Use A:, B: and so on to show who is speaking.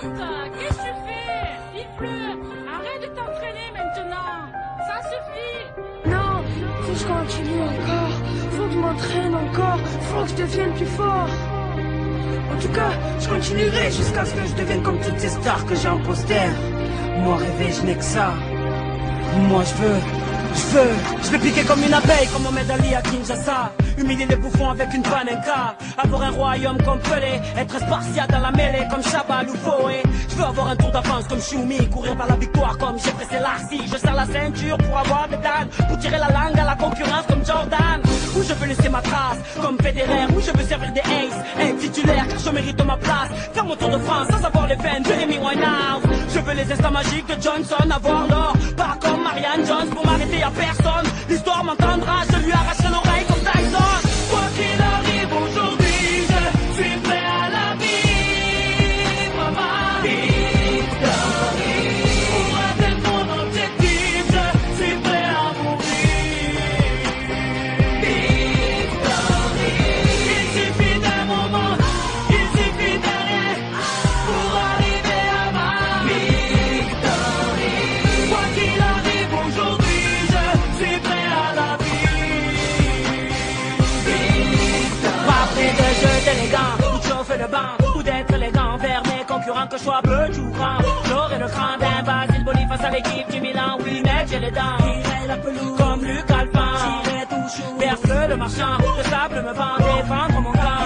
A: Qu'est-ce que tu fais? Il pleut! Arrête de t'entraîner maintenant! Ça suffit!
B: Non Faut que je continue encore. Faut que je m'entraîne encore. Faut que je devienne plus fort. En tout cas, je
C: continuerai
B: jusqu'à
C: ce que je devienne comme toutes ces stars que j'ai en poster. Moi rêver, je n'ai que ça. Moi je veux, je veux. Je vais piquer comme une abeille comme Mohamed Ali à Kinshasa. Humilier les bouffons avec une panenka. Avoir un royaume comme Pelé. Être spartiate dans la mêlée comme Chabal ou. Je veux avoir un tour d'avance comme Choumi. Courir par la victoire comme j'ai pressé. Je serre la ceinture pour avoir des dames. Pour tirer la langue à la concurrence comme Jordan. Où je veux laisser ma trace comme Federer. Où je veux servir des aces. Un titulaire car je mérite ma place. Faire mon tour de France sans avoir les veines de Amy Winehouse. Je veux les instants magiques de Johnson. Avoir l'or. Pas comme Marianne Jones pour m'arrêter à personne. D'être élégant vers mes concurrents que je sois ou grand. J'aurai le cran d'un Basile Boli face à l'équipe du Milan, oui mec j'ai les dents. J'irai la pelouse comme Luc Alpin, j'irai tout chou. Vers le marchand, le sable me vend, défendre mon camp.